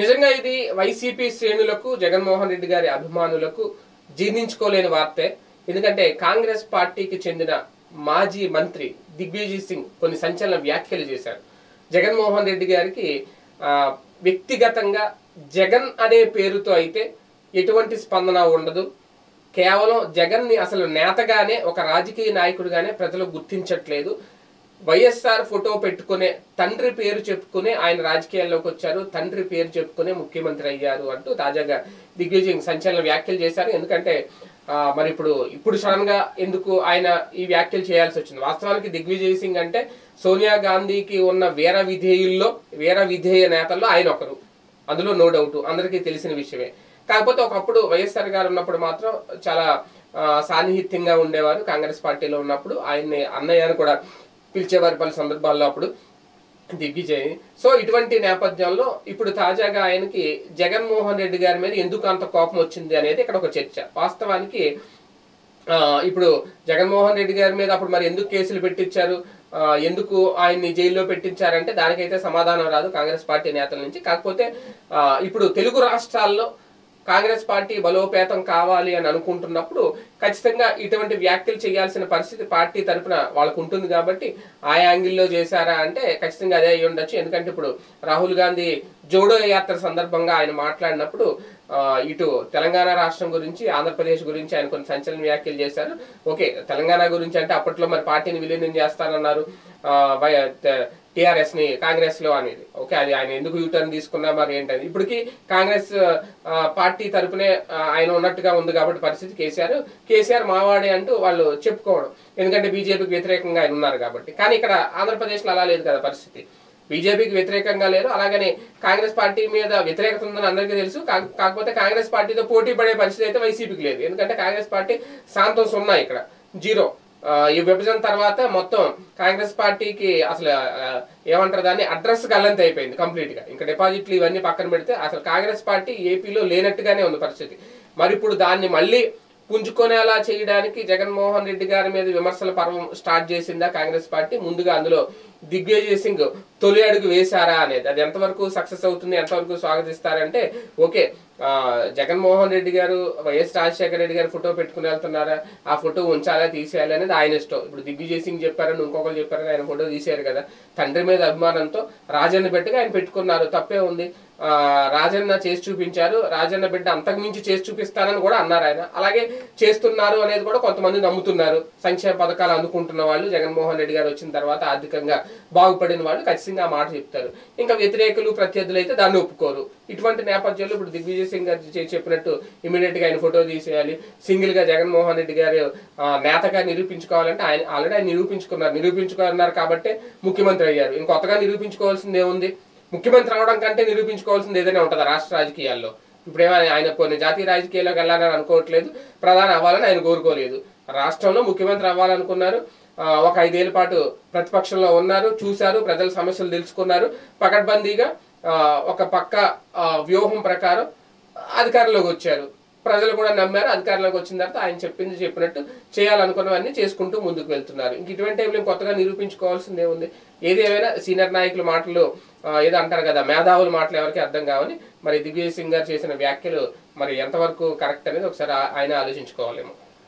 నిజంగా ఇది వైసీపీ శ్రేణులకు జగన్మోహన్ రెడ్డి గారి అభిమానులకు జీర్ణించుకోలేని వార్తే. ఎందుకంటే కాంగ్రెస్ పార్టీకి చెందిన మాజీ మంత్రి దిగ్విజయ్ సింగ్ కొన్ని సంచలన వ్యాఖ్యలు చేశారు. జగన్మోహన్ రెడ్డి గారికి వ్యక్తిగతంగా జగన్ అనే పేరుతో అయితే ఎటువంటి స్పందన ఉండదు. కేవలం జగన్ని అసలు నేతగానే ఒక రాజకీయ నాయకుడిగానే ప్రజలు గుర్తించట్లేదు. వైఎస్ఆర్ ఫోటో పెట్టుకునే తండ్రి పేరు చెప్పుకునే ఆయన రాజకీయాల్లోకి వచ్చారు. తండ్రి పేరు చెప్పుకునే ముఖ్యమంత్రి అయ్యారు అంటూ తాజాగా దిగ్విజయ్ సంచలన వ్యాఖ్యలు చేశారు. ఎందుకంటే మరి ఇప్పుడు ఇప్పుడు సడన్గా ఎందుకు ఆయన ఈ వ్యాఖ్యలు చేయాల్సి వచ్చింది? వాస్తవానికి దిగ్విజయ్ సింగ్ అంటే సోనియా గాంధీకి ఉన్న వీర విధేయుల్లో వీర విధేయ నేతల్లో ఆయన ఒకరు. అందులో నో డౌట్. అందరికీ తెలిసిన విషయమే. కాకపోతే ఒకప్పుడు వైఎస్ఆర్ గారు ఉన్నప్పుడు మాత్రం చాలా సాన్నిహిత్యంగా ఉండేవారు. కాంగ్రెస్ పార్టీలో ఉన్నప్పుడు ఆయన్ని అన్నయ్య అని కూడా పిలిచేవారు పలు సందర్భాల్లో అప్పుడు దిగ్విజయ్. సో ఇటువంటి నేపథ్యంలో ఇప్పుడు తాజాగా ఆయనకి జగన్మోహన్ రెడ్డి గారి మీద ఎందుకు అంత కోపం వచ్చింది అనేది ఇక్కడ ఒక చర్చ. వాస్తవానికి ఇప్పుడు జగన్మోహన్ రెడ్డి గారి మీద అప్పుడు మరి ఎందుకు కేసులు పెట్టించారు? ఎందుకు ఆయన్ని జైల్లో పెట్టించారంటే దానికైతే సమాధానం రాదు కాంగ్రెస్ పార్టీ నేతల నుంచి. కాకపోతే ఇప్పుడు తెలుగు రాష్ట్రాల్లో కాంగ్రెస్ పార్టీ బలోపేతం కావాలి అని అనుకుంటున్నప్పుడు ఖచ్చితంగా ఇటువంటి వ్యాఖ్యలు చేయాల్సిన పరిస్థితి పార్టీ తరపున వాళ్ళకు ఉంటుంది కాబట్టి ఆ యాంగిల్లో చేశారా అంటే ఖచ్చితంగా అదే అయ్యి ఉండొచ్చు. ఎందుకంటే ఇప్పుడు రాహుల్ గాంధీ జోడో యాత్ర సందర్భంగా ఆయన మాట్లాడినప్పుడు ఇటు తెలంగాణ రాష్ట్రం గురించి ఆంధ్రప్రదేశ్ గురించి ఆయన కొన్ని సంచలన వ్యాఖ్యలు చేశారు. ఓకే తెలంగాణ గురించి అంటే అప్పట్లో మరి పార్టీని విలీనం చేస్తానన్నారు టిఆర్ఎస్ని కాంగ్రెస్లో అనేది. ఓకే అది ఆయన ఎందుకు యూటర్న్ తీసుకున్నా మరి ఏంటని. ఇప్పటికి కాంగ్రెస్ పార్టీ తరపునే ఆయన ఉన్నట్టుగా ఉంది కాబట్టి పరిస్థితి కేసీఆర్. కేసీఆర్ మావాడే అంటూ వాళ్ళు చెప్పుకోవడం. ఎందుకంటే బీజేపీకి వ్యతిరేకంగా ఆయన ఉన్నారు కాబట్టి. కానీ ఇక్కడ ఆంధ్రప్రదేశ్లో అలా లేదు కదా పరిస్థితి. బీజేపీకి వ్యతిరేకంగా లేరు. అలాగని కాంగ్రెస్ పార్టీ మీద వ్యతిరేకత ఉందని అందరికీ తెలుసు. కాకపోతే కాంగ్రెస్ పార్టీతో పోటీ పడే పరిస్థితి అయితే వైసీపీకి లేదు. ఎందుకంటే కాంగ్రెస్ పార్టీ శాంతం సున్నా ఇక్కడ జీరో. ఈ విభజన తర్వాత మొత్తం కాంగ్రెస్ పార్టీకి అసలు ఏమంటారు దాన్ని అడ్రస్ గల్లంత అయిపోయింది కంప్లీట్గా. ఇంకా డిపాజిట్లు ఇవన్నీ పక్కన పెడితే అసలు కాంగ్రెస్ పార్టీ ఏపీలో లేనట్టుగానే ఉంది పరిస్థితి. మరి ఇప్పుడు దాన్ని మళ్ళీ పుంజుకునేలా చేయడానికి జగన్మోహన్ రెడ్డి గారి మీద విమర్శల పర్వం స్టార్ట్ చేసిందా కాంగ్రెస్ పార్టీ? ముందుగా అందులో దిగ్విజయ్ సింగ్ తొలి అడుగు వేశారా అనేది. అది ఎంతవరకు సక్సెస్ అవుతుంది ఎంతవరకు స్వాగతిస్తారంటే ఓకే జగన్మోహన్ రెడ్డి గారు వైఎస్ రాజశేఖర రెడ్డి గారు ఫోటో పెట్టుకుని వెళ్తున్నారా? ఆ ఫోటో ఉంచాలా తీసేయాలి అనేది ఆయన ఇష్టం. ఇప్పుడు దిగ్విజయ్ సింగ్ చెప్పారని ఇంకొకరు చెప్పారని ఆయన ఫోటో తీశారు కదా. తండ్రి మీద అభిమానంతో రాజన్న పెట్టుగా ఆయన పెట్టుకున్నారు. తప్పే ఉంది. రాజన్న చేసి చూపించారు. రాజన్న బిడ్డ అంతకుమించి చేసి చూపిస్తానని కూడా అన్నారు ఆయన. అలాగే చేస్తున్నారు అనేది కూడా కొంతమంది నమ్ముతున్నారు. సంక్షేమ పథకాలు అందుకుంటున్న వాళ్ళు జగన్మోహన్ రెడ్డి గారు వచ్చిన తర్వాత ఆర్థికంగా బాగుపడిన వాళ్ళు ఖచ్చితంగా ఆ మాట చెప్తారు. ఇంకా వ్యతిరేకులు ప్రత్యర్థులు అయితే దాన్ని ఒప్పుకోరు. ఇటువంటి నేపథ్యంలో ఇప్పుడు దిగ్విజయ్ సింగ్ గారు చెప్పినట్టు ఇమీడియట్గా ఆయన ఫోటో తీసేయాలి. సింగిల్గా జగన్మోహన్ రెడ్డి గారు నేతగా నిరూపించుకోవాలంటే ఆయన ఆల్రెడీ ఆయన నిరూపించుకున్నారు. నిరూపించుకున్నారు కాబట్టి ముఖ్యమంత్రి అయ్యారు. ఇంకొత్తగా నిరూపించుకోవాల్సింది ఏముంది? ముఖ్యమంత్రి అవడం కంటే నిరూపించుకోవాల్సింది ఏదైనా ఉంటుంది రాష్ట్ర రాజకీయాల్లో? ఇప్పుడేమో ఆయన కొన్ని జాతీయ రాజకీయాల్లోకి వెళ్ళాలని అనుకోవట్లేదు. ప్రధాని అవ్వాలని ఆయన కోరుకోలేదు. రాష్ట్రంలో ముఖ్యమంత్రి అవ్వాలనుకున్నారు. ఒక ఐదేళ్ళ పాటు ప్రతిపక్షంలో ఉన్నారు చూశారు ప్రజల సమస్యలు తెలుసుకున్నారు. పకడ్బందీగా ఒక పక్క వ్యూహం ప్రకారం అధికారంలోకి వచ్చారు. ప్రజలు కూడా నమ్మారు అధికారంలోకి వచ్చిన తర్వాత ఆయన చెప్పింది చెప్పినట్టు చేయాలనుకున్నవన్నీ చేసుకుంటూ ముందుకు వెళ్తున్నారు. ఇంక ఇటువంటి టైంలో కొత్తగా నిరూపించుకోవాల్సింది ఏముంది ఏది ఏమైనా సీనియర్ నాయకుల మాటలు ఏదో అంటారు కదా మేధావుల మాటలు ఎవరికి అర్థం కావని మరి దిగ్విజయ్ సింగ్ గారు చేసిన వ్యాఖ్యలు మరి ఎంతవరకు కరెక్ట్ అనేది ఒకసారి ఆయన ఆలోచించుకోవాలేమో.